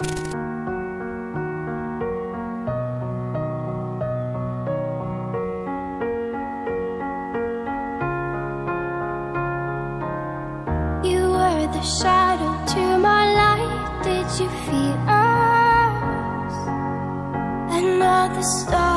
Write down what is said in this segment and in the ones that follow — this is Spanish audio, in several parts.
You were the shadow to my light. Did you feel us? Another star,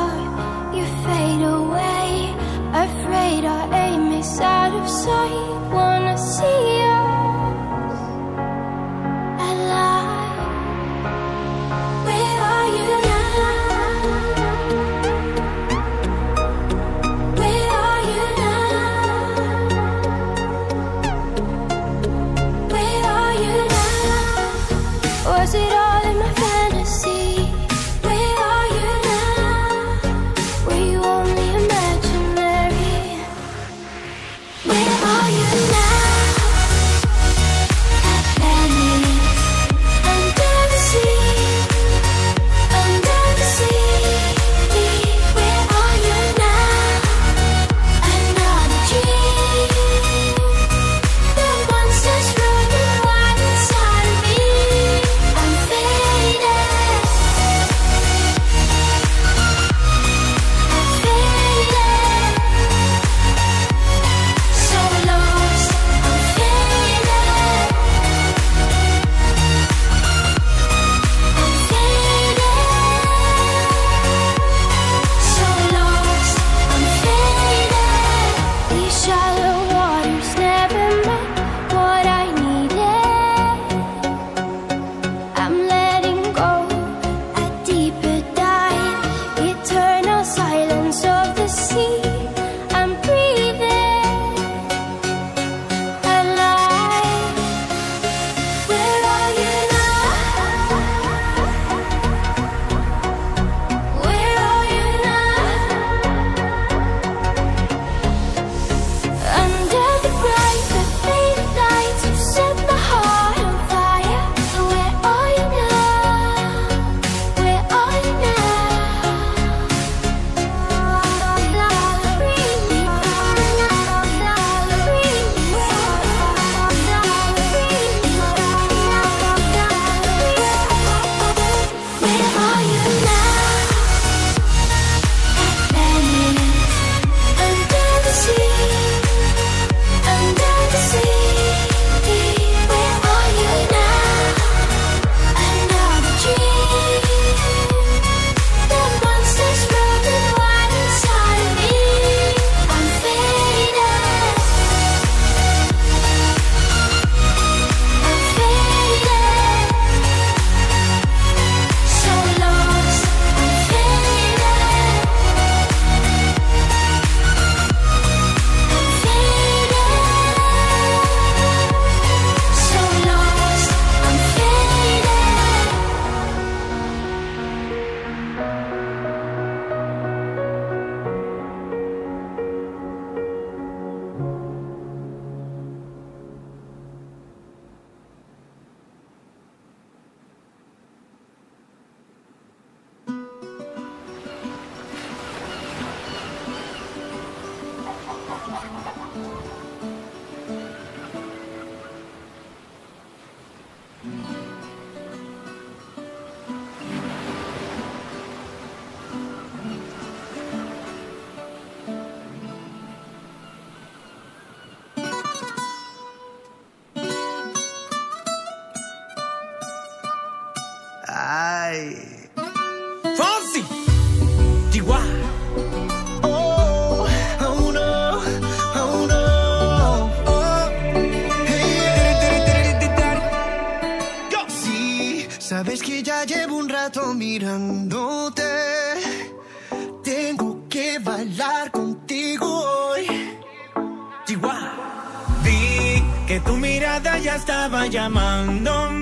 Ay. Fonsi. Oh, oh no, oh no. Oh. Hey. Sí, sabes que ya llevo un rato mirándote. Tengo que bailar contigo hoy. Chihuahua. Vi que tu mirada ya estaba llamándome.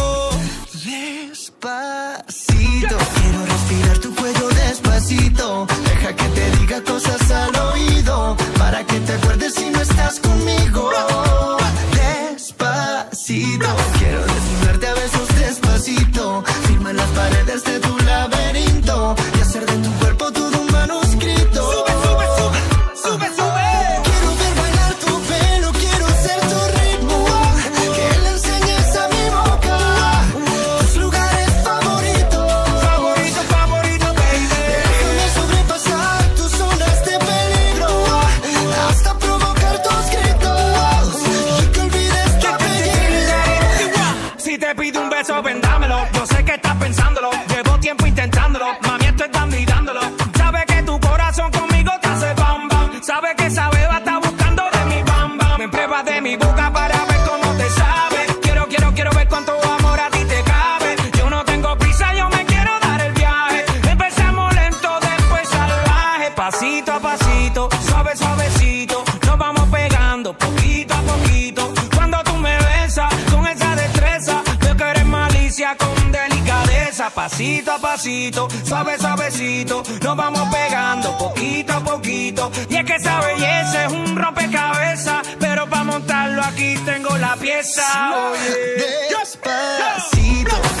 Deja que te diga cosas pasito a pasito, suave suavecito, nos vamos pegando poquito a poquito. Y es que esa belleza es un rompecabezas, pero para montarlo aquí tengo la pieza. Oye, despacito.